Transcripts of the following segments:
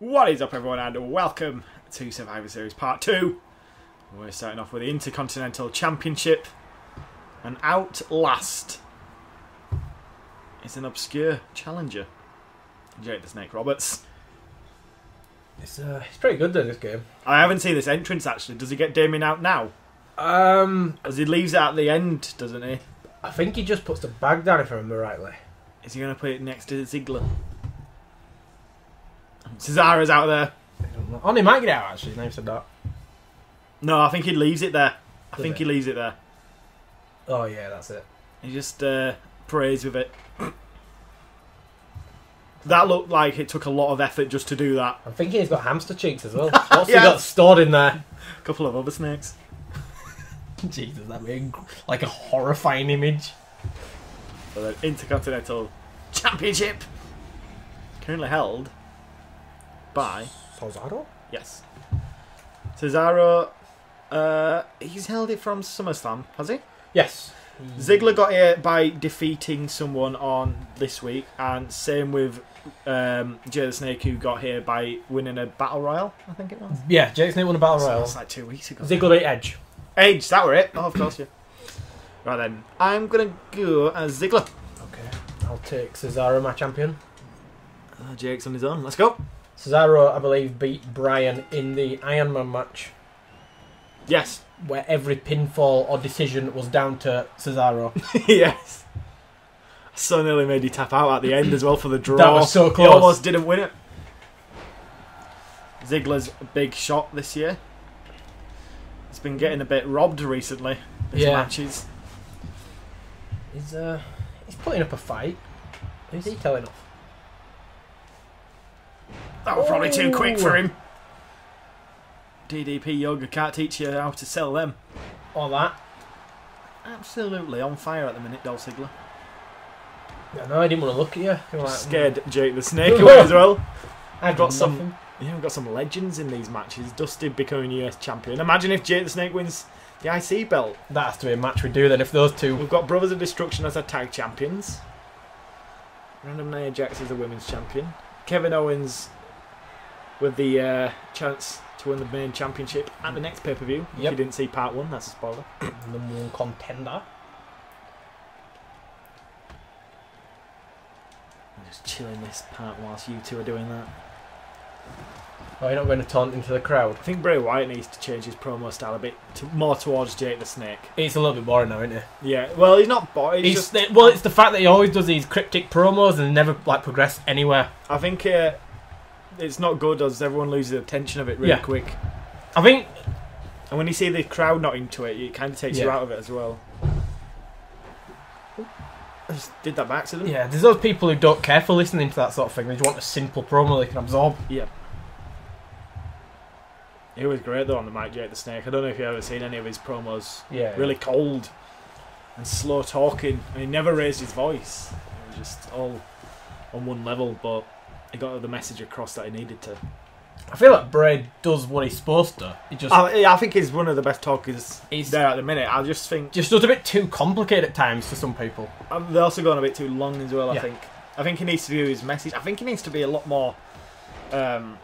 What is up, everyone, and welcome to Survivor Series Part 2. We're starting off with the Intercontinental Championship. And Outlast is an obscure challenger. Jake the Snake Roberts. It's uh, it's pretty good though this game. I haven't seen this entrance actually. Does he get Damien out now? Um, As he leaves it at the end, doesn't he? I think he just puts the bag down if I remember rightly. Is he going to put it next to Ziggler? Cesaro's out there. Don't. Oh, he might get out actually. You said that. No, I think he leaves it there. I Does think he? he leaves it there. Oh yeah, that's it. He just uh, prays with it. That looked like it took a lot of effort just to do that. I'm thinking he's got hamster cheeks as well. What's he got stored in there? A couple of other snakes. Jesus, that being like a horrifying image. For the Intercontinental Championship. Currently held by, Cesaro? yes, Cesaro. Uh, he's held it from SummerSlam, has he? Yes. Ziggler got here by defeating someone on this week, and same with um, Jay the Snake, who got here by winning a battle royal. I think it was. Yeah, Jake Snake won a battle royal. That's like two weeks ago. Ziggler beat Edge. Edge, that were it. Oh, of course, yeah. Right then, I'm gonna go as Ziggler. Okay. I'll take Cesaro, my champion. Uh, Jake's on his own. Let's go. Cesaro, I believe, beat Bryan in the Iron Man match, Yes. where every pinfall or decision was down to Cesaro. yes. So nearly made you tap out at the end as well for the draw. That was so close. He almost didn't win it. Ziggler's a big shot this year. He's been getting a bit robbed recently. His Yeah. matches. He's uh, he's putting up a fight. Who's he telling off? That was probably too quick for him. DDP Yoga can't teach you how to sell them. All that. Absolutely on fire at the minute, Dolph Ziggler. Yeah, no, I didn't want to look at you. You like, Scared mm. Jake the Snake away as well. I've got some- some. Yeah, we've got some legends in these matches. Dusty becoming US champion. Imagine if Jake the Snake wins the IC belt. That has to be a match we do then. If those two, We've got Brothers of Destruction as our tag champions. Random Nia Jax is the women's champion. Kevin Owens with the uh, chance to win the main championship at the next pay per view. If you didn't see part one, that's a spoiler. number one contender. I'm just chilling this part whilst you two are doing that. Oh, you're not going to taunt into the crowd. I think Bray Wyatt needs to change his promo style a bit to, more towards Jake the Snake. It's a little bit boring now, isn't it? Yeah, well, he's not boring. He's It's just, well, it's the fact that he always does these cryptic promos and never like progress anywhere. I think uh, it's not good as everyone loses the attention of it really Yeah. quick. I think And when you see the crowd not into it, it kind of takes you Yeah. out of it as well. I just did that by accident. yeah, there's those people who don't care for listening to that sort of thing. They just want a simple promo they can absorb. Yeah. He was great though on the Mike Jake the Snake. I don't know if you've ever seen any of his promos. Yeah, Really cold and slow talking, and he never raised his voice. It was just all on one level, but he got the message across that he needed to. I feel like Bray does what he's supposed to. He just I, I think he's one of the best talkers He's- there at the minute. I just think just does a bit too complicated at times for some people. Um, they're also going a bit too long as well. I Yeah. think. I think he needs to do his message. I think he needs to be a lot more um,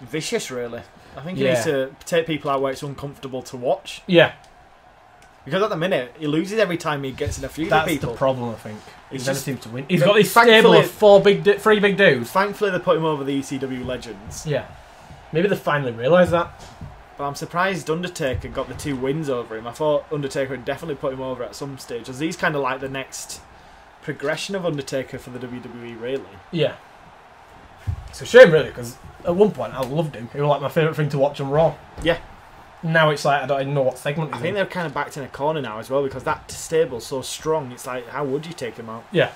vicious. Really, I think he Yeah. needs to take people out where it's uncomfortable to watch. Yeah, Because at the minute he loses every time he gets in a feud that's with people. the problem. I think he It's never just- seems to win. He's got this stable of four big, three big dudes. Thankfully, they put him over the ECW legends. Yeah, maybe they finally realised that. But I'm surprised Undertaker got the two wins over him. I thought Undertaker would definitely put him over at some stage. As he's kind of like the next progression of Undertaker for the WWE, really. Yeah. It's a shame, really, because at one point I loved him. He was like my favourite thing to watch on Raw. Yeah. Now it's like I don't know what segment I think they're kind of backed in a corner now as well because that stable's so strong. It's like, how would you take him out? Yeah.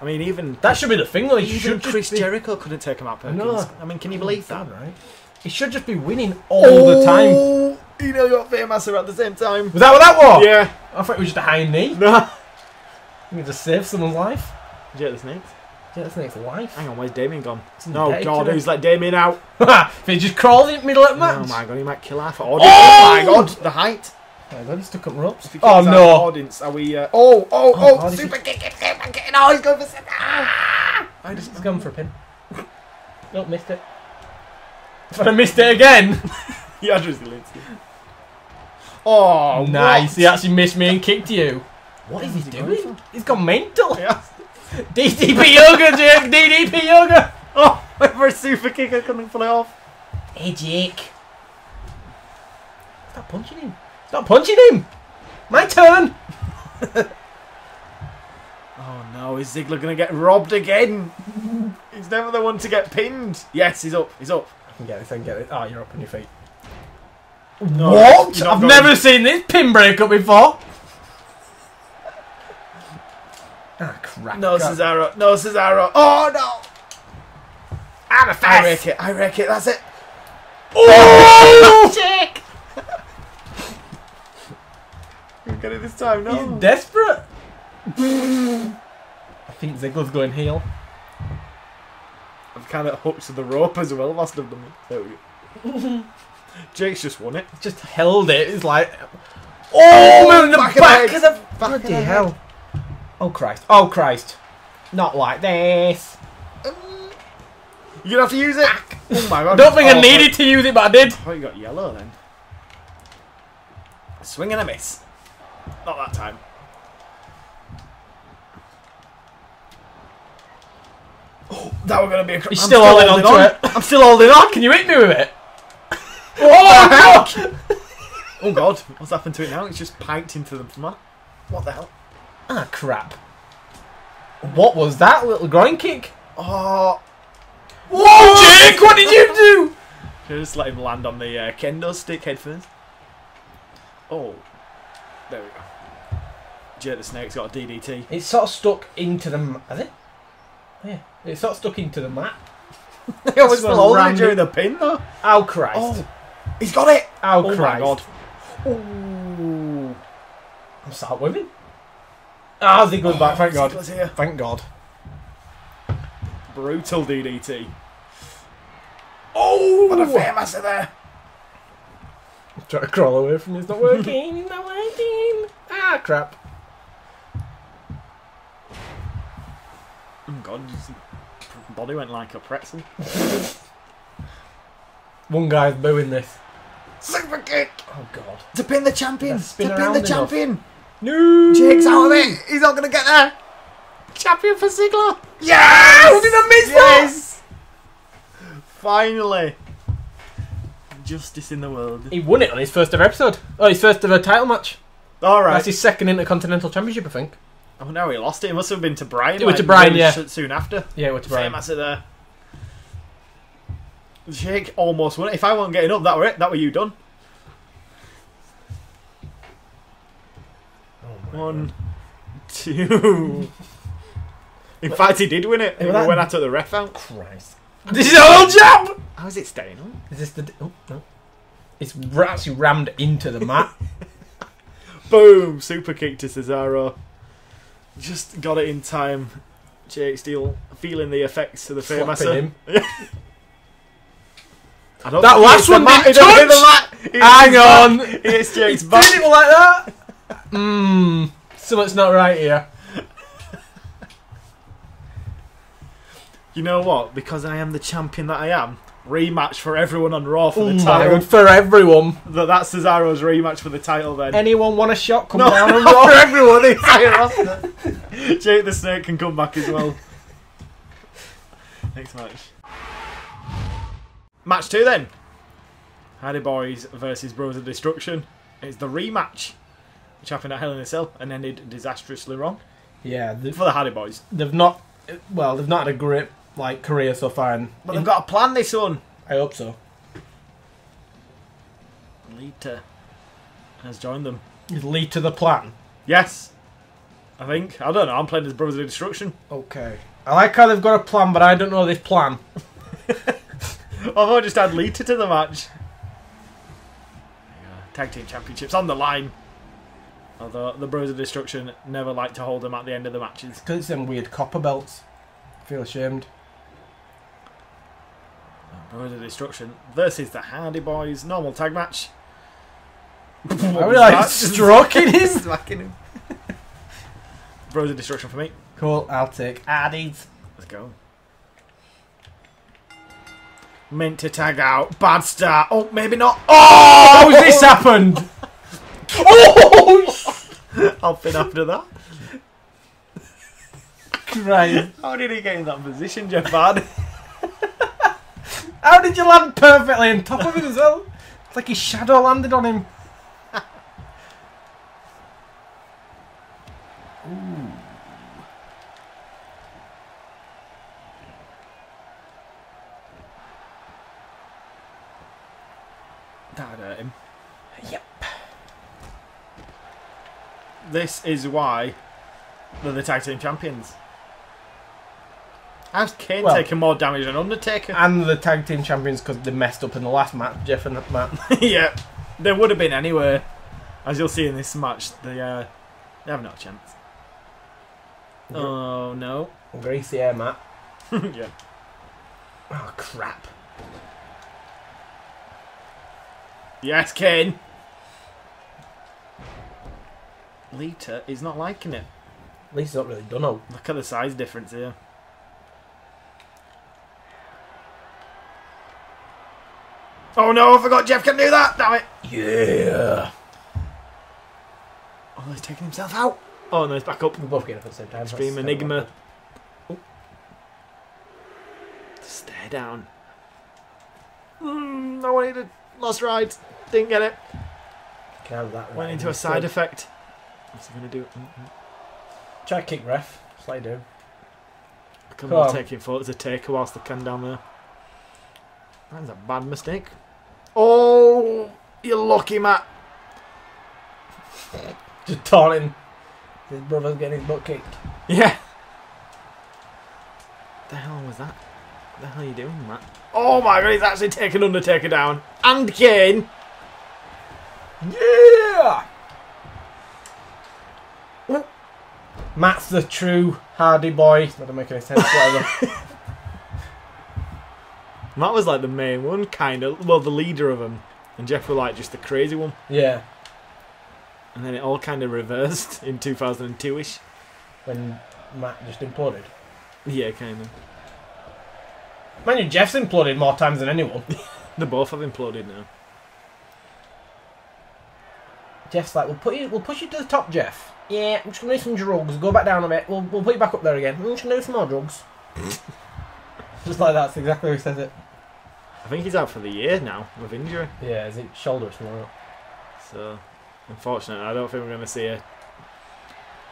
I mean, even That should be the thing, though. He even should Chris be... Jericho couldn't take him out. Perkins. know. I mean, can you oh, believe that? Right? He should just be winning all the oh, time. Oh, You know, you got Fameasser at the same time. Was that what that was? Yeah. I thought it was just a high knee. No. You just save someone's life. Jake the Snakes. Yeah, that's next life. Hang on, where's Damien gone? It's in the No, God, who's let Damien out? if he just crawls in the middle of the match. Oh my God, he might kill half the audience. Oh, my God, the height. Oh my god, he's stuck up ropes. Oh no. Audience, are we? Uh, oh, oh, Oh, oh! He's- super kick, kick, super kick! Oh, he's going for center. Ah! I He's just going for a pin. Nope, missed it. But I missed it again. He had resilience. Oh, nice. what? He actually missed me and kicked you. What is he he doing? He's gone mental. Yeah. DDP yoga, Jake. DDP yoga. Oh, for a super kick. I couldn't pull it off. Hey, Jake. Stop punching him. Stop punching him. My turn. Oh no, is Ziggler going to get robbed again? he's never the one to get pinned. Yes, he's up. He's up. I can get this. I can get it. Oh, you're up on your feet. No, what? I've never seen this pin breakup before. Ah, crap. No, God. Cesaro. No, Cesaro. Oh no. I'm a I wreck it. I wreck it. That's it. Oh! Jake. We'll get it this time. No. He's desperate. I think Ziggler's going heel. I've kind of hooked to the rope as well. Must have done it. There we go. Jake's just won it. Just held it. It's like, oh, in the back back, of the of the Back of bloody the hell. Oh Christ! Oh Christ! Not like this. You're gonna have to use it. Ah. Oh my god. I don't think Oh, I needed to use it, but I did. Oh, you got yellow then. Swing and a miss. Not that time. Oh, that were gonna be a. He's I'm still, holding on to it. I'm still holding on. Can you hit me with it? Oh God! Oh god, what's happened to it now? It's just piped into the... What the hell? Ah crap! What was that little groin kick? Oh, Whoa, Jake! What did you do? just let him land on the uh, kendo stick head first? Oh, there we go. Jake the Snake's got a DDT. It's sort of stuck into the. Has it? Yeah. It's sort of stuck into the mat. Still one holding it during the pin though. Oh Christ! Oh, he's got it. oh, Oh Christ! my god. Ooh. I'm sat with him. Ah, Ziggler's back. Thank God. Here. Thank God. Brutal DDT. Oh, what a Fameasser there. Try to crawl away from me. It's not working. It's not working. Ah, crap. Oh god, his body went like a pretzel. One guy's booing this. Super kick Oh God. to pin the champion. To pin the enough. champion. No. Jake's out of it. He's not gonna get there. Champion for Ziggler. Yes! How did I miss that? Yes. Finally. Justice in the world. He won it on his first ever episode. Oh, his first ever title match. All right. That's his second Intercontinental Championship, I think. Oh no, he lost it. It must have been to Bryan. It went to Bryan, yeah. Soon after. Yeah, it went to Bryan. Fameasser there. Jake almost won it. If I wasn't getting up, that were it. That were you done. One, two. In fact, he did win it. Hey, well, that- when I took the ref out. Christ. This is a whole jump! How is it staying on? Is this the. Oh, no. It's actually rammed into the mat. Boom! Super kick to Cesaro. Just got it in time. Jake still feeling the effects of the Slapping Fameasser. Uh, him. I don't That last it's the one mat- didn't it the touch. mat. Hang on. back. It hits Jake's He's back. doing it like that? Mmm. Something's not right here. You know what? Because I am the champion that I am, rematch for everyone on Raw for the my title. For everyone. That that's Cesaro's rematch for the title then. Anyone want a shot? Come no, down and for everyone. the entire roster. Jake the Snake can come back as well. Next match. Match two then. Hardy Boys versus Bros of Destruction. It's the rematch, which at Hell in a Cell and ended disastrously wrong Yeah, they've, for the Hardy Boys. they've not. Well, they've not had a great like career so far, and But they've got a plan this one. I hope so. Lita has joined them. Lead to the plan. Yes. I think. I don't know. I'm playing as Brothers of Destruction. Okay. I like how they've got a plan, but I don't know this plan. Although I just add Lita to the match. Tag Team Championships on the line. Although the Bros of Destruction never like to hold them at the end of the matches. Because it's them weird copper belts. I feel ashamed. Bros of Destruction versus the Hardy Boys. Normal tag match. I What was was like that? stroking him. Smacking him. Bros of Destruction for me. Cool, I'll take Hardys. Let's go. Meant to tag out. Bad start. Oh, maybe not. Oh, how's this happened? oh, I'll fin after that. Christ. How did he get in that position, Jeff Hardy? How did you land perfectly on top of him as well? It's like his shadow landed on him. That hurt him. Yep. This is why they're the tag team champions. How's Kane Well- taking more damage than Undertaker? And the tag team champions because they messed up in the last match, Jeff and Matt. yeah, there would have been anyway. As you'll see in this match, they uh, they have no chance. Oh no! Gracie Air Matt. yeah. Oh, crap. Yes, Kane. Lita is not liking it. At least he's not really done all. Look at the size difference here. Oh no, I forgot Jeff can do that! Damn it! Yeah. Oh, he's taking himself out. Oh no, he's back up. We're both get up at the same time. Extreme That's- Enigma. Oh. Stare down. Mm, I wanted a last ride. Didn't get it. Can have that. Went into a side effect. What's he gonna do? Mm, mm. Try kick ref. Slide down. Come Come on, on. taking photos a Taker whilst they can down there. That's a bad mistake. Oh, you lucky, Matt. Just taunting. His brother's getting his butt kicked. Yeah. The hell was that? What the hell are you doing, Matt? Oh my god, he's actually taken Undertaker down. And Kane. Yeah! Matt's the true Hardy boy. That don't make any sense, whatever. Matt was like the main one, kind of. Well, the leader of them. And Jeff was like just the crazy one. yeah. And then it all kind of reversed in 2002 ish. When Matt just imploded. Yeah, kind of. Man, you, Jeff's imploded more times than anyone. They both have imploded now. Jeff's like, we'll put you, we'll push you to the top, Jeff. Yeah, I'm just gonna do some drugs. Go back down a bit. We'll, we'll put you back up there again. I'm just gonna do some more drugs. just like. That's exactly how he says it. I think he's out for the year now with injury. Yeah, is it shoulder or something? So, unfortunately, I don't think we're going to see a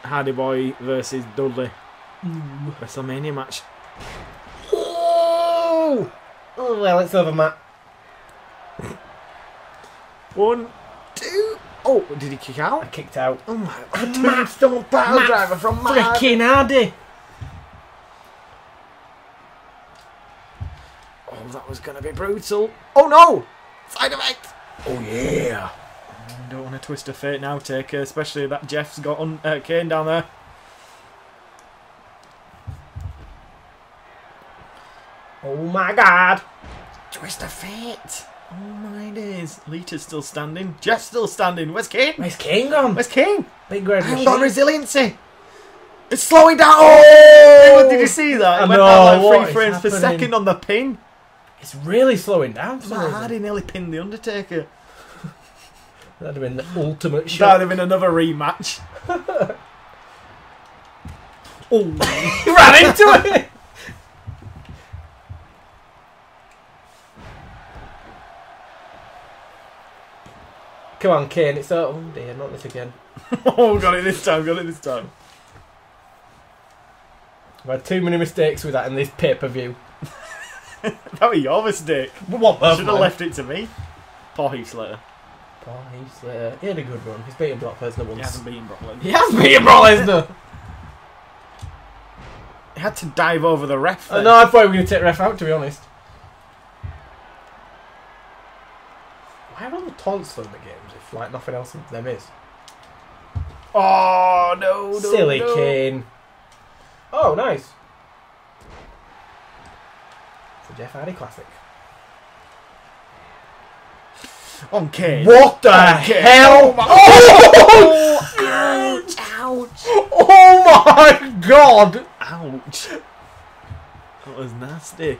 Hardy Boy versus Dudley WrestleMania match. Oh! oh, well, it's over, Matt. One, two. Oh, did he kick out? I kicked out. Oh my god, tombstone Matt driver from Matt. Freaking Hardy! Oh, that was going to be brutal. Oh no! Side effect! Oh yeah! I don't want to twist her fate now, Taker, especially that Jeff's got on uh, Kane down there. Oh my God! Twist of fate! Oh my days. Lita's still standing. Jeff's still standing. Where's Kane? Where's King gone? Where's King? Big red machine. got resiliency. It's slowing down. Oh! oh! Did you see that? I It went know, down like three frames per second on the pin. It's really slowing down. for Matt. Hardy nearly pinned the Undertaker. That'd have been the ultimate That'd have been another rematch. oh, He ran into it. Come on, Kane. It's oh dear, not this again. oh, got it this time. Got it this time. I've had too many mistakes with that in this pay per view. That was your mistake. What? Should have left it to me. Poor Heath Slater. Oh, he's uh, he had a good run. He's beaten Brock Lesnar once. He hasn't beaten Brock Lesnar. He has beaten Brock Lesnar. He had to dive over the ref. Then. know. I thought we were going to take ref out. To be honest. Why are all the taunts in the games if like nothing else in them is? Oh no, no Silly no. Kane. Oh, nice. It's a Jeff Hardy classic. On Kane. What the On Kane. hell? Oh my- Oh! Ouch! Ouch! oh my god! Ouch! That was nasty.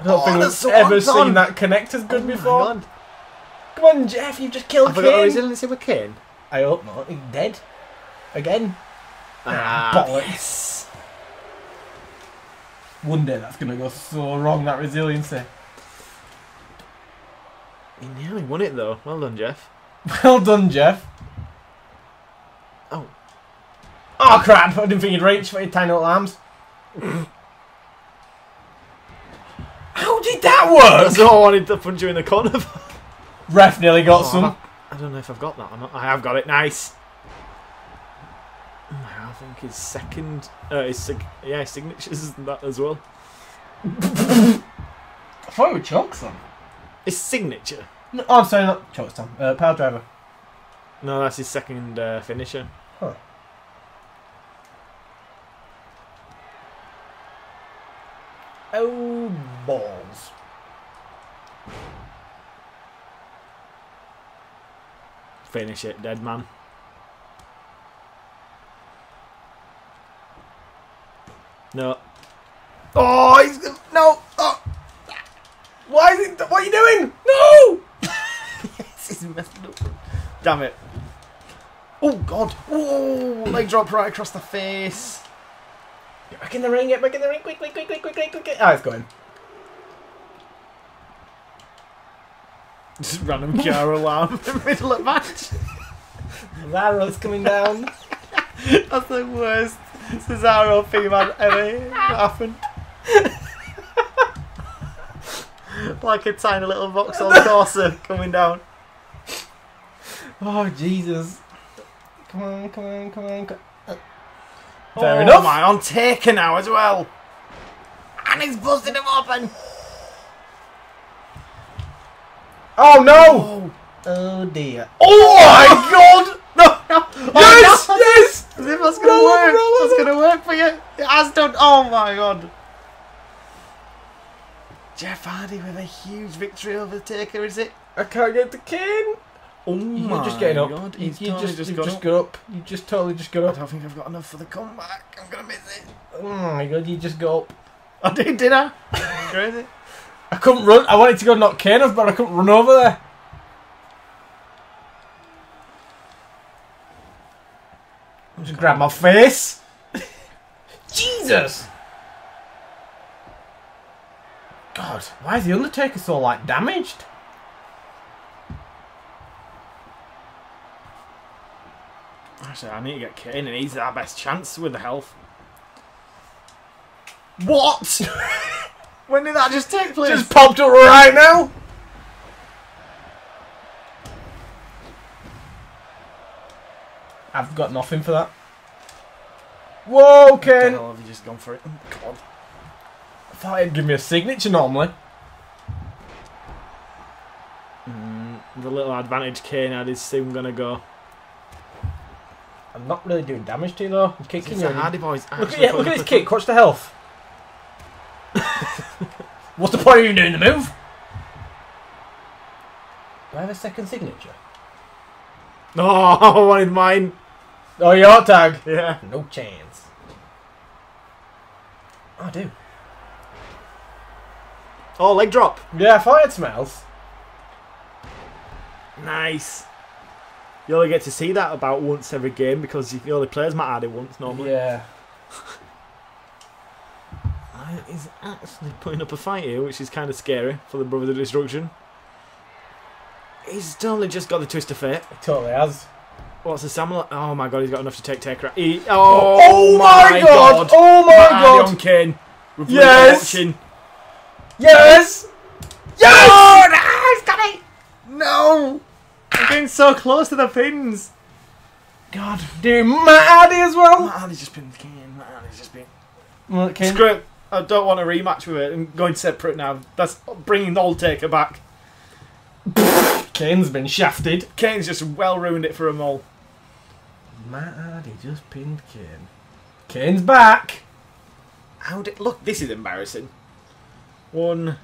I don't Oh, think the I've ever swan's seen on. that connect as good Oh my before. God. Come on, Jeff, you've just killed Have I got a Kane. resiliency with Kane? I hope not. He's dead. Again. Ah, bollocks. yes. One day that's going to go so wrong, that resiliency. He nearly won it though. Well done, Jeff. Well done, Jeff. Oh. Oh, crap. I didn't think you'd reach for your tiny little arms. How did that That's work? all I wanted to punch you in the corner. Ref nearly got Oh, some. I don't know if I've got that or not. I have got it. Nice. I think his second, uh, his sig- yeah, his signatures and that as well. I thought it were chokes on. His signature. No, oh, I'm sorry, not chokes on. Uh, power driver. No, that's his second uh, finisher. Huh. Oh, balls. Finish it, dead man. No. Oh, he's no. Oh, Why is it? What are you doing? No! this is messed up. Damn it. Oh God. Oh, leg drop right across the face. Get back in the ring, get back in the ring, quick, quick, quick, quick, quick, quick, quick. Ah, it's going. Just random car alarm in the middle of match. Laro's coming down. That's the worst Cesaro thing I've ever happened. like a tiny little Vauxhall Corsa coming down. Oh, Jesus. Come on, come on, come on. Come on. Oh Fair enough. my, on Taker now as well. And he's busting him open. Oh, no! Oh, Oh, dear. oh my god! No, no. Yes! Oh, no. Yes! That's gonna Roll work. over, roll That's gonna work for you. It has done. Oh my god. Jeff Hardy with a huge victory over Taker, is it? I can't get the Kane. Oh You're just getting up. God, you you totally just, just you got just up. got up. You just totally just got I up. don't think I've got enough for the comeback. I'm gonna miss it. Oh my god, you just got up. I did, did I? Crazy. I couldn't run. I wanted to go knock Kane off, but I couldn't run over there. I'm just grab my face. Jesus! God, why is the Undertaker so like damaged? Actually, I need to get Kane, and he's our best chance with the health. What? when did that just take place? Just popped up right now. I've got nothing for that. Whoa, Ken! have you just gone for it? Oh, God. I thought he'd give me a signature normally. Mm, the little advantage Kane had is soon gonna go. I'm not really doing damage to you though. I'm kicking you. Hardy boys. Look at, yeah, look at his kick. Watch the health. What's the point of you doing the move? Do I have a second signature? No, I wanted mine. Oh, your tag. Yeah. No chance. Oh, I do. Oh, leg drop. Yeah, I thought I had. Nice. You only get to see that about once every game because the only players might add it once normally. Yeah. Uh, He's actually putting up a fight here, which is kind of scary for the Brothers of Destruction. He's totally just got the twist of fate. It totally has. What's the Samuel? Oh my god, he's got enough to take Taker out. He, oh, Oh, my god! Oh my Matt god! Kane. Yes! Watching. Yes! Yes! Oh, no, he's got it! No! I'm getting so close to the pins. God, dude, Matt Hardy as well. Matt Hardy's just been Kane. Matt Hardy's just been. Well, came- Screw it. I don't want a rematch with it. I'm going separate now. That's bringing the old Taker back. Kane's been shafted. Kane's just well ruined it for them all. Matt Hardy just pinned Kane. Kane's back. How did look? This is embarrassing. One.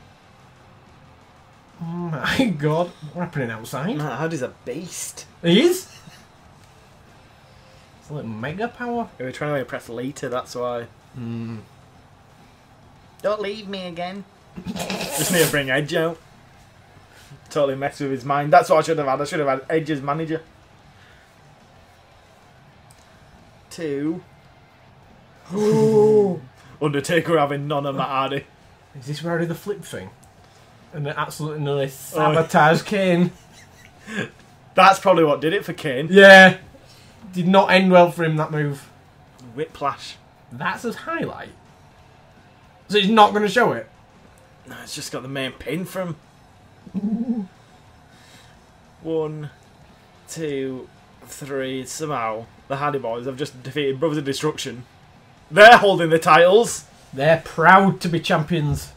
Oh my god, what's happening outside? Matt Hardy's a beast. He is? It's like mega power. We were trying to impress later. That's why. Hmm. Don't leave me again. Just need to bring Edge out. Totally messed with his mind. That's what I should have had. I should have had Edge as manager. Two. Undertaker having none of Matt Hardy. Is this where I do the flip thing? And then absolutely nearly oh. sabotage Kane. That's probably what did it for Kane. Yeah. Did not end well for him, that move. Whiplash. That's his highlight. So he's not going to show it? No, it's just got the main pin from. One, two, three. Somehow the Hardy Boys have just defeated Brothers of Destruction. They're holding the titles. They're proud to be champions.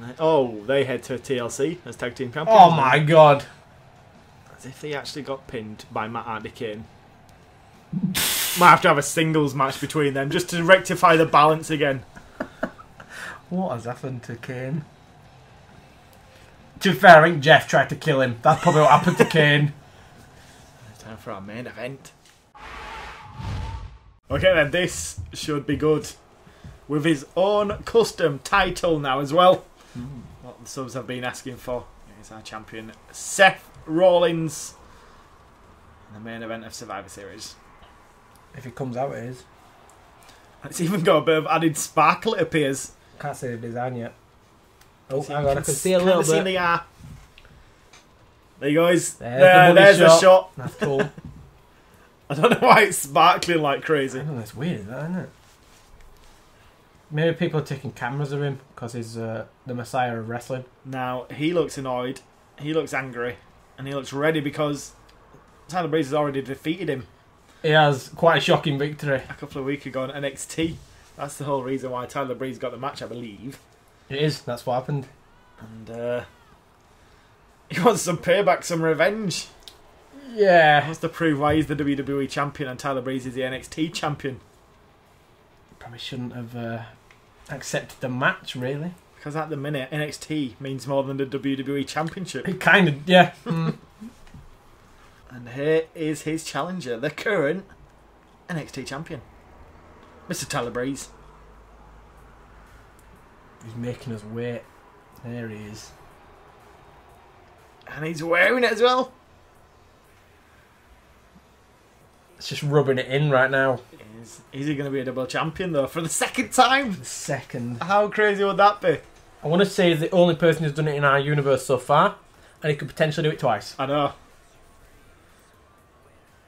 They- Oh, they head to TLC as tag team champions. Oh my god. As if they actually got pinned by Matt Hardy Kane. Might have to have a singles match between them just to rectify the balance again. What has happened to Kane? To be fair, I think Jeff tried to kill him. That's probably what happened to Kane. Time for our main event. Okay, then this should be good. With his own custom title now as well. Hmm. What the subs have been asking for. He's our champion, Seth Rollins. In the main event of Survivor Series. If it comes out, it is. It's even got a bit of added sparkle, it appears. Can't see the design yet. Oh, So hang on, I can see a little bit. the, uh, there you guys. There's There, the there's booty the shot. shot. That's cool. I don't know why it's sparkling like I crazy. don't know, it's weird, that, isn't it? Maybe people are taking cameras of him because he's uh, the messiah of wrestling. Now he looks annoyed, he looks angry, and he looks ready because Tyler Breeze has already defeated him He has quite a shocking victory. a couple of weeks ago on NXT. That's the whole reason why Tyler Breeze got the match, I believe. It is, that's what happened. And uh, he wants some payback, some revenge. He Yeah. wants to prove why he's the WWE champion and Tyler Breeze is the NXT champion. Probably shouldn't have uh, accepted the match, really. Because at the minute, NXT means more than the WWE championship. It kind of, yeah. Mm. And here is his challenger, the current NXT champion, Mr. Tyler Breeze. He's making us wait. There he is. And he's wearing it as well. It's just rubbing it in right now. Is, is he going to be a double champion though for the second time? The second. How crazy would that be? I want to say he's the only person who's done it in our universe so far, and he could potentially do it twice. I know.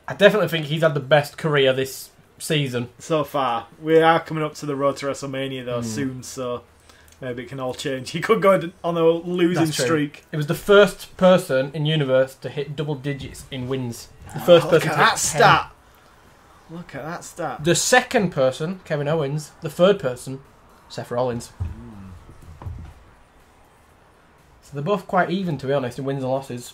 I definitely think he's had the best career this season. So far, we are coming up to the road to WrestleMania though Hmm. soon, so maybe it can all change. He could go on a losing streak. It was the first person in universe to hit double digits in wins. The first Oh, person to hit that 10. stat. Look at that stat. The second person, Kevin Owens. The third person, Seth Rollins. So they're both quite even, to be honest, in wins and losses.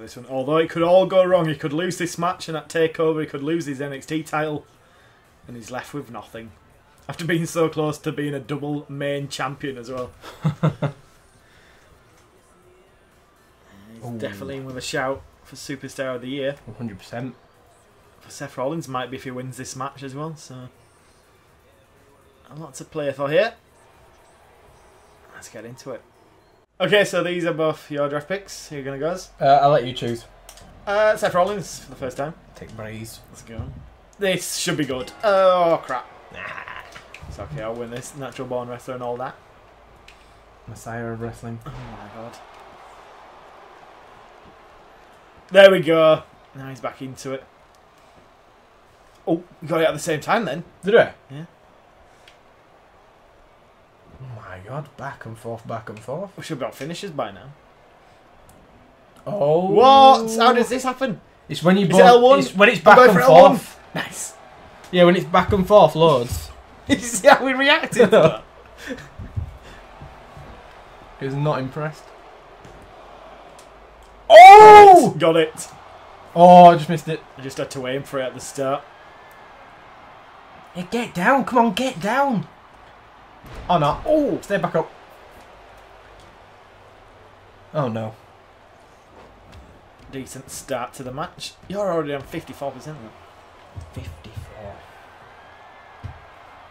This one, although it could all go wrong, he could lose this match and that takeover. He could lose his NXT title, and he's left with nothing. After being so close to being a double main champion as well. he's Ooh. definitely in with a shout for Superstar of the Year. 100%. For Seth Rollins, might be if he wins this match as well. So a lot to play for here. Let's get into it. Okay, so these are both your draft picks. Who are you gonna go? as? Uh, I'll let you choose. Uh, Seth Rollins for the first time. Take Breeze. Let's go. This should be good. Oh crap. It's okay, I'll win this. Natural born wrestler and all that. Messiah of Wrestling. Oh my god. There we go. Now he's back into it. Oh, we got it at the same time then. Did I? Yeah. Oh my god, back and forth, back and forth. We should have got finishes by now. Oh. What? How does this happen? It's when you Is both, it L1? It's when it's back and for forth. Nice. Yeah, when it's back and forth loads. you see how we reacted to that? He was not impressed. Oh! Got it. Oh, I just missed it. I just had to aim for it at the start. Hey, get down. Come on, get down. Oh, no. Oh, stay back up. Oh, no. Decent start to the match. You're already on 54%. though. 54.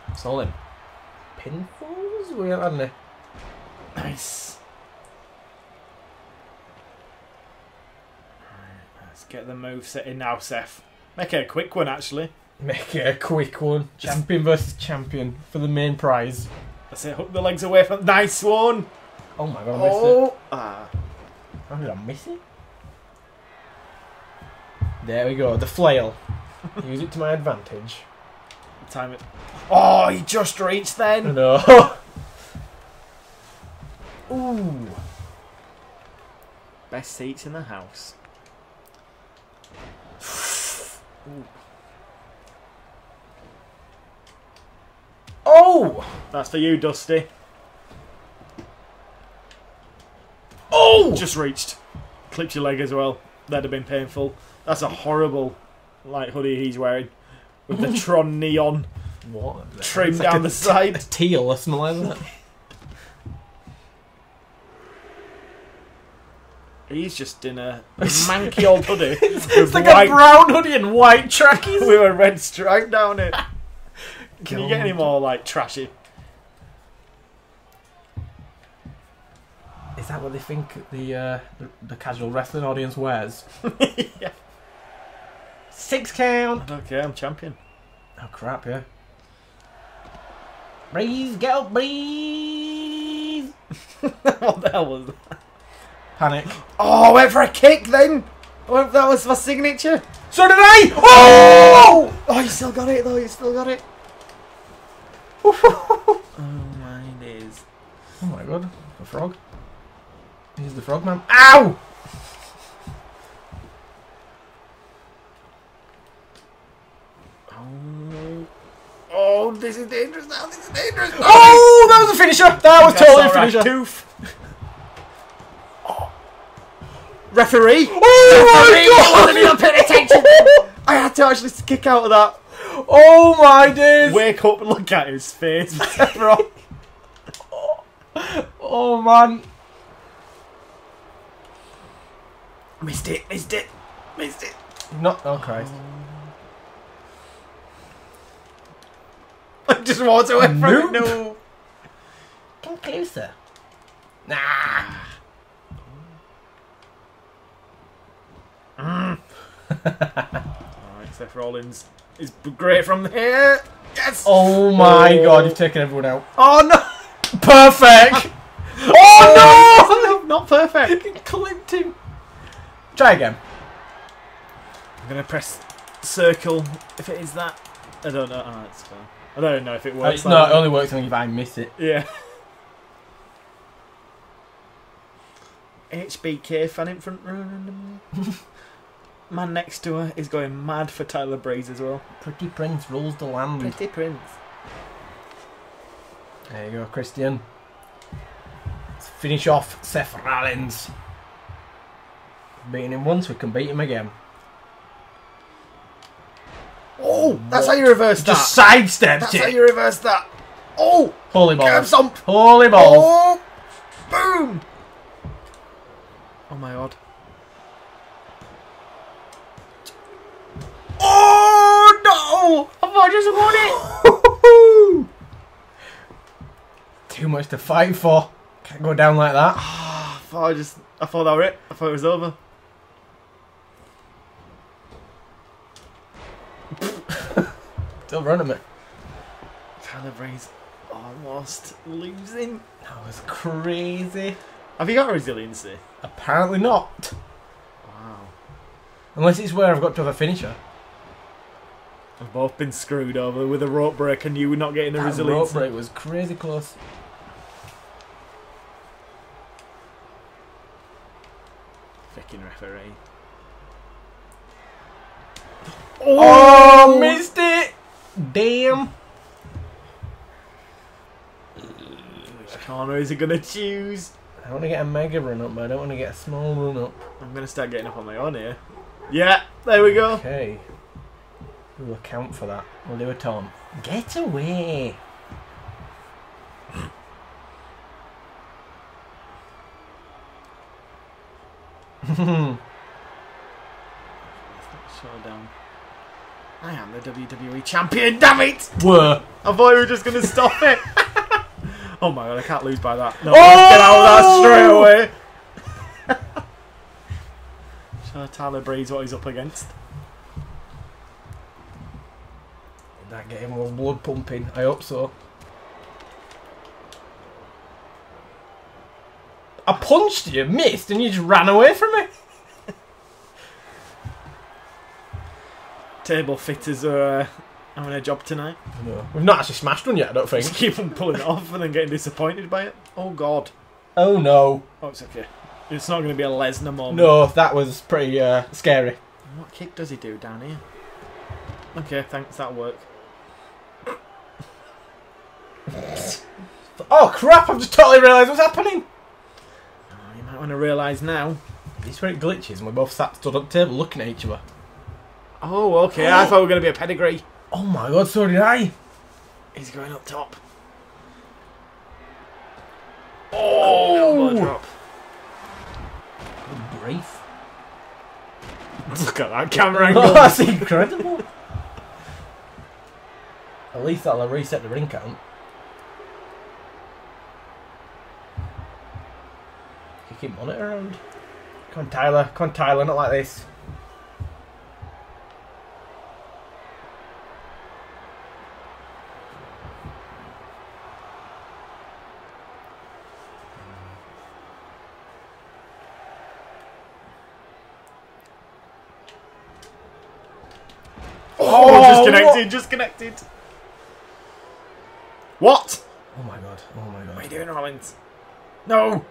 What's all them? Pinfalls? We haven't had any. Nice. Right, let's get the move set in now, Seth. Make it a quick one, actually. Make it a quick one. Champion versus champion for the main prize. Let's say hook the legs away from. Nice one. Oh my god, I missed it. Oh, ah. How did I miss it? There we go, the flail. Use it to my advantage. Time it. Oh, he just reached then. No. Ooh. Best seats in the house. Oh! That's for you, Dusty. Oh! Just reached. Clipped your leg as well. That'd have been painful. That's a horrible light hoodie he's wearing. With the Tron neon What? trim like down the side. Teal or something like that. He's just in a manky old hoodie It's like white, a brown hoodie and white trackies. with a red stripe down it. Can you get any more like trashy? Is that what they think the, uh, the the casual wrestling audience wears? yeah. Six count. Okay, I'm champion. Oh crap! Yeah. Breeze, get up, breeze. what the hell was that? Panic. Oh, I went for a kick then. That was my signature. So did I. Oh! Oh, you still got it though. You still got it. oh my days. Oh my god, a frog. He's the frog man. Ow! Oh. Oh, this is dangerous now. This is dangerous. Oh, that was a finisher. That was totally a finisher. Tooth. Oh. Referee. Oh wasn't my even paying attention. god! I had to actually kick out of that. Oh my days! Wake up and look at his face. Bro. Oh man! missed it. Missed it. Missed it. Not. Oh Christ! I just walked away from Nope. it. No. Come closer. Nah. Alright, Seth Rollins is great from here. Yes. Oh my Oh. god! You've taken everyone out. Oh no. Perfect. oh, oh no! Not perfect. no! Clipped him. Try again. I'm gonna press circle if it is that. I don't know. Oh, it's fine. I don't know if it works. Like. It only works if I miss it. Yeah. HBK fan in front row. Man next to her is going mad for Tyler Breeze as well. Pretty Prince rules the land. Pretty Prince. There you go, Christian. Let's finish off Seth Rollins. Beating him once, we can beat him again. Oh, that's how you reverse that. Just sidestepped that's how you reverse that. Oh, Holy get him balls. some. Holy balls. Oh, boom. Oh my god. Oh no! I I just won it. Too much to fight for. Can't go down like that. I thought I just. I thought that were it. I thought it was over. Still running it. Tyler Breeze almost losing. That was crazy. Have you got resiliency? Apparently not. Wow. Unless it's where I've got to have a finisher. We've both been screwed over with a rope break and you were not getting the That resilience. rope break was crazy close. Fucking referee. Oh, oh! missed it! Damn. Which corner is he gonna choose? I want to get a mega run up, but I don't want to get a small run up. I'm gonna start getting up on my own here. Yeah, there we go. Okay. We'll account for that. We'll do a Tom. Get away! Showdown. I am the WWE champion, damn it! Were. I thought you were just going to stop it. oh my god, I can't lose by that. No, Oh! get out of that straight away. Tyler Breeze what he's up against. Did that get him all blood pumping? I hope so. I punched you, missed, and you just ran away from me. Table fitters are uh, having a job tonight. No. We've not actually smashed one yet, I don't think. Just keep on pulling it off and then getting disappointed by it. Oh god. Oh no. Oh, it's okay. It's not going to be a Lesnar moment. No, that was pretty uh, scary. What kick does he do down here? Okay, thanks, that'll work. Oh crap, I've just totally realised what's happening. Oh, you might want to realise now. This is where it glitches and we both sat stood the table looking at each other. Oh, okay, I oh. thought we were going to be a pedigree. Oh my god, so did I. He's going up top. Oh! Drop. Good grief. Look at that camera angle. Oh, that's incredible. At least that'll reset the ring count. Him on it around. Come on, Tyler. Come on, Tyler. Not like this. Oh, just oh, what? connected, just connected. What? Oh my god. Oh my god. What are you doing, Rollins? No.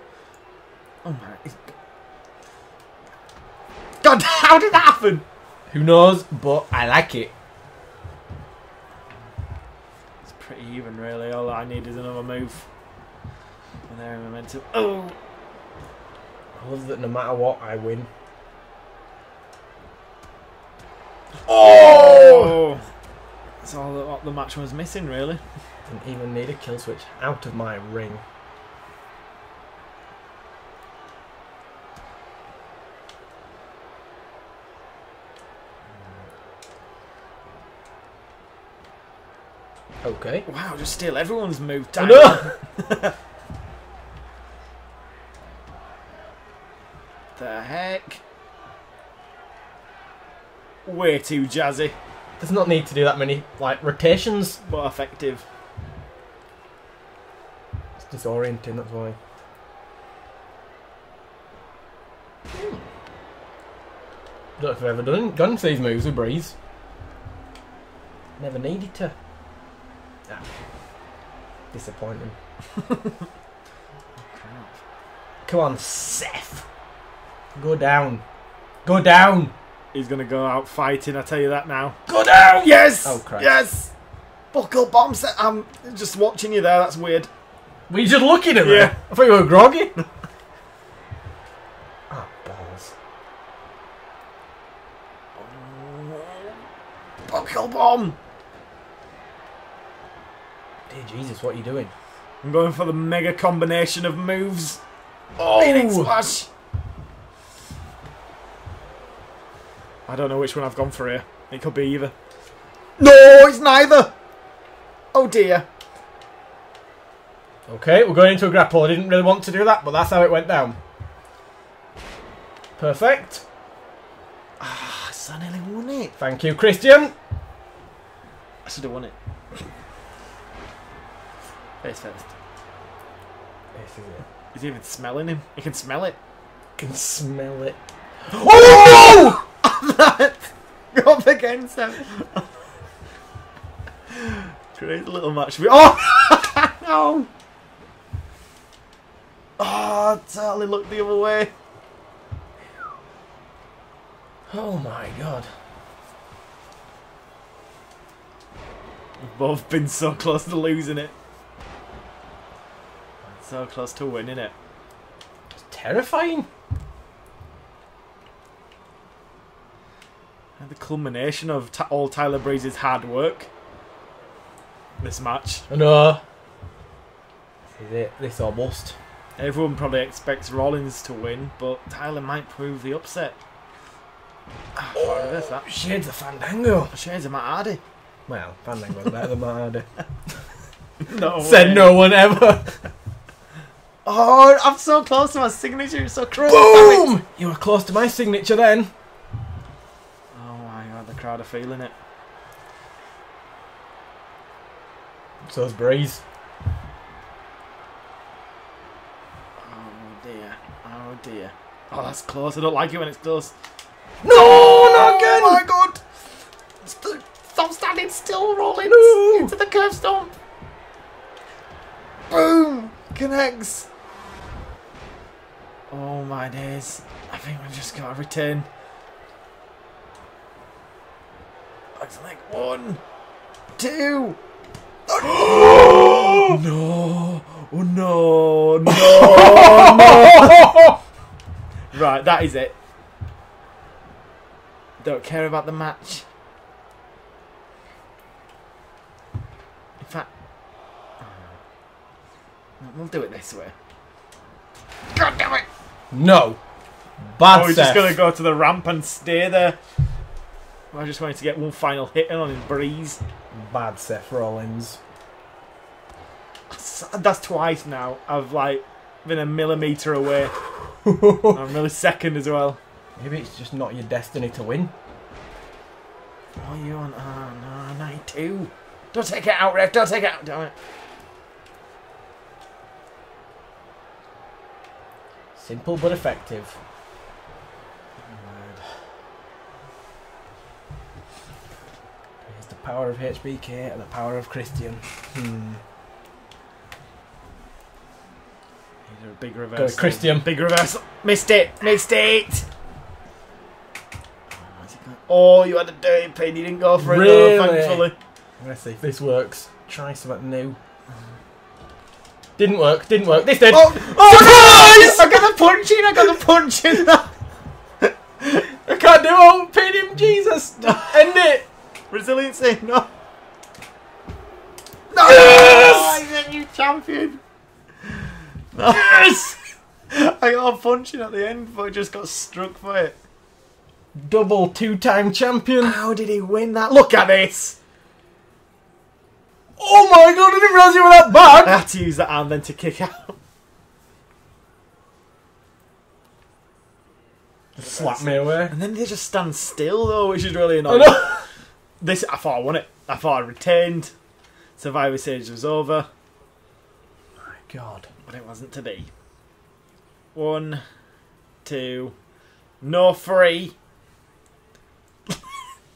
Oh my. God, how did that happen? Who knows? But I like it. It's pretty even, really. All I need is another move. And there, momentum. Oh. I love that no matter what, I win. Oh! oh! That's all that the match was missing, really. Didn't even need a kill switch. Out of my ring. Okay. Wow, just steal everyone's move. I Time. know. The heck? Way too jazzy, Does not need to do that many like rotations. but effective. It's disorienting. That's why. Don't know if I've ever done gone to these moves with Breeze. Never needed to. Disappointing. Come on, Seth. Go down. Go down. He's gonna go out fighting. I tell you that now. Go down. Yes. Oh, Christ. Yes. Buckle bomb set. I'm just watching you there. That's weird. Were you just looking at me? Yeah. I thought you were groggy. Ah, balls. Buckle bomb. Jesus, what are you doing? I'm going for the mega combination of moves. Oh! Phoenix splash. I don't know which one I've gone for here. It could be either. No, it's neither. Oh dear. Okay, we're going into a grapple. I didn't really want to do that, but that's how it went down. Perfect. Ah, I nearly won it. Thank you, Christian. I should have won it. Face first. This is it. He's even smelling him. He can smell it. can smell it. Oh! Go up against him. Great little match. Oh no! Oh, totally oh, looked the other way. Oh my god. We've both been so close to losing it. So close to winning it. It's terrifying. And the culmination of all Tyler Breeze's hard work. This match. I know. This is it. This almost. Everyone probably expects Rollins to win, but Tyler might prove the upset. Ah, what is that? Shades of Fandango. Shades of Matt Hardy. Well, Fandango's better than Matt Hardy. No. Said way. no one ever. Oh, I'm so close to my signature. It's so cruel. Boom! You were close to my signature then. Oh my god, the crowd are feeling it. So So's Breeze. Oh dear. Oh dear. Oh, that's close. I don't like it when it's close. No, not oh again! Oh my god! St- Stop standing still, Rollins! No. Into the curb stomp! Boom! Connects! Oh my days. I think we've just got to return. Looks like one, two. Oh no! Oh no! No! no! Right, that is it. Don't care about the match. In fact, we'll do it this way. God damn it! No. Bad Oh, we're just gonna go to the ramp and stay there. I just wanted to get one final hit in on his breeze. Bad Seth Rollins. That's- That's twice now. I've like been a millimetre away. I'm a millisecond as well. Maybe it's just not your destiny to win. Oh, you on? Ah, oh no, 92. Don't take it out, Ref. Don't take it out. Damn it. Simple but effective. Here's the power of HBK and the power of Christian. Hmm. Here's a big reversal. Christian. Big reversal. Missed it. Missed it. Oh, you had a dirty pin. You didn't go for it, Really? though, thankfully. Let's see if this works. Try something new. Didn't work. Didn't work. This did. Oh, oh I got the punch in. I got the punch in. I can't do it. Oh, pin him, Jesus. End it. Resiliency. No. No. Yes! A new champion. Yes. I got a punch in at the end, but I just got struck by it. Double two-time champion. How did he win that? Look at this. Oh my god! I didn't realize you were that I had to use that arm then to kick out. Slap me away. And then they just stand still though, which is really annoying. This I thought I won it. I thought I retained. Survivor Series was over, My god. but it wasn't to be. One, two, no three.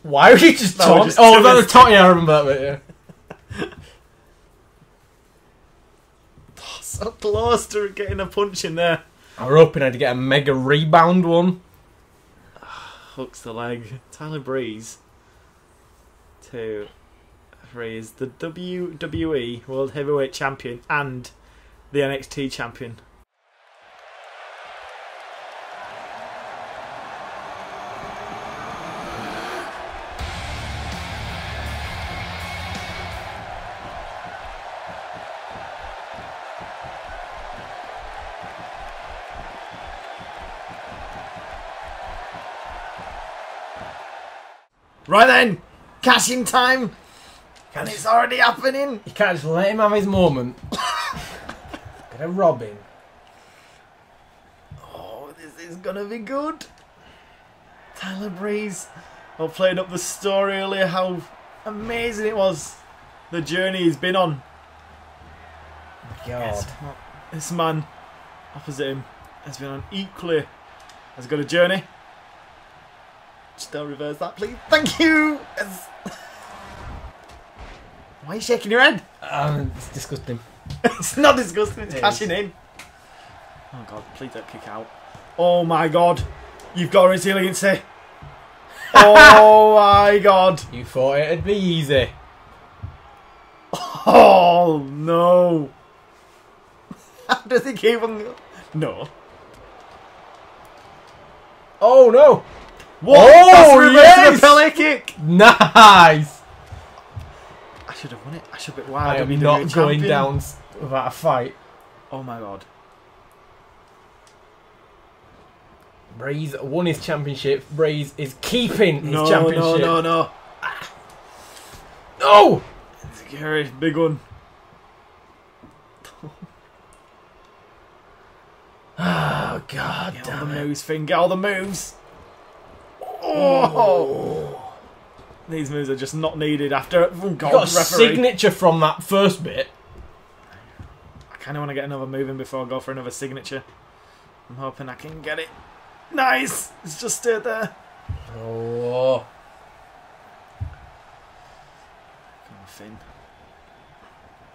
Why were you just No, taunting? Oh, doing that was this. taunting. I remember that bit. Yeah. So close to getting a punch in there. I were hoping I'd get a mega rebound one. Hooks the leg. Tyler Breeze. Two, three is the WWE World Heavyweight Champion and the NXT Champion. Right then, cash in time, and it's already happening. You can't just let him have his moment. Gonna rob him. Oh, this is gonna be good. Tyler Breeze. I played up the story earlier how amazing it was. The journey he's been on. God. This man opposite him has been on equally as good a journey. Just don't reverse that, please. Thank you. Yes. Why are you shaking your head? Um, it's disgusting. it's not disgusting. It's It cashing is. in. Oh god, please don't kick out. Oh my god, you've got resiliency. oh my god. You thought it'd be easy. Oh no. Does he keep on? No. Oh no! What? Oh, That's a reverse yes! kick. Nice! I should have won it. I should be. Wow, I am not going champion. down without a fight. Oh my god. Breeze won his championship. Breeze is keeping his No, championship. no, no, no. No! No! Scary, big one. Oh god Get all damn the it. moves, Finn. Get all the moves. Oh. These moves are just not needed after. Oh God, got a referee. signature from that first bit. I kind of want to get another move in before I go for another signature. I'm hoping I can get it. Nice. It's just stayed there. Oh. Come on, Finn.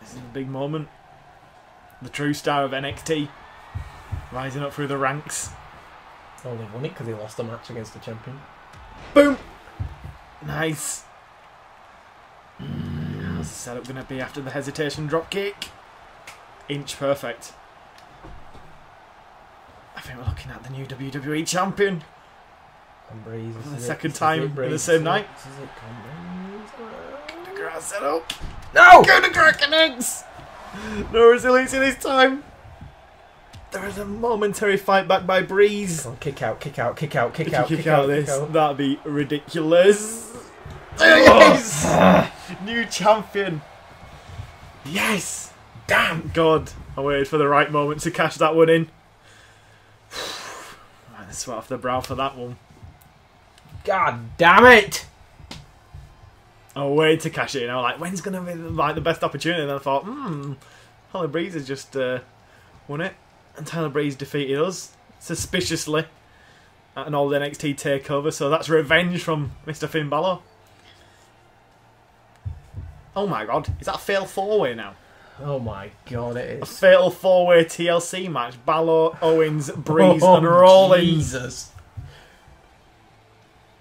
This is a big moment. The true star of NXT. Rising up through the ranks. Only won it because he lost a match against the champion. Boom! Nice. Mm, how's the setup going to be after the hesitation drop kick? Inch perfect. I think we're looking at the new WWE champion. Breeze. For the is it, second time it, in the same night. is it, Breeze. setup. No! Go to eggs! No resiliency this time. There is a momentary fight back by Breeze. On, kick out, kick out, kick out, kick If out, you kick, kick out out, this, kick out. that'd be ridiculous. Yes! New champion. Yes! Damn God! I waited for the right moment to cash that one in. Right, the sweat off the brow for that one. God damn it! I waited to cash it in. I was like, when's gonna be like the best opportunity? And I thought, hmm, Tyler Breeze has just uh, won it, and Tyler Breeze defeated us suspiciously at an old NXT takeover. So that's revenge from Mr. Finn Balor. Oh my god, is that a fatal four way now? Oh my god, it is. A fatal four way TLC match. Balor, Owens, Breeze, Oh, and Rollins. Jesus.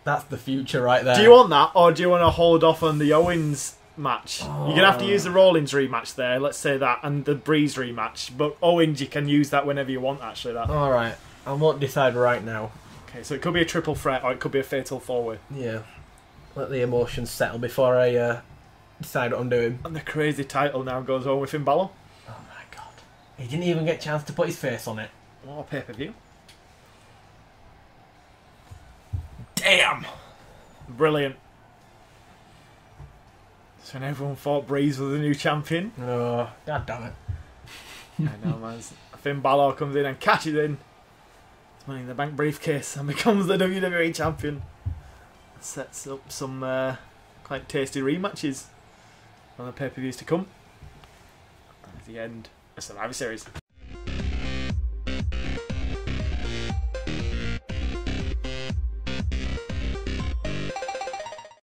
That's the future right there. Do you want that, or do you want to hold off on the Owens match? You're gonna have to use the Rollins rematch there. Let's say that, and the Breeze rematch. But Owens, you can use that whenever you want. Actually, that. Alright, I won't decide right now. Okay, so it could be a triple threat, or it could be a fatal four way. Yeah. Let the emotions settle before I uh, decide what I'm doing. And the crazy title now goes on with Finn Balor. Oh my god. He didn't even get a chance to put his face on it. Oh, pay per view. Damn! Brilliant. So when everyone thought Breeze was the new champion. Oh, god damn it. I know, man. Finn Balor comes in and catches in. It's money in the bank briefcase and becomes the WWE champion. Sets up some uh, quite tasty rematches on the pay per views to come. At the end of Survivor Series.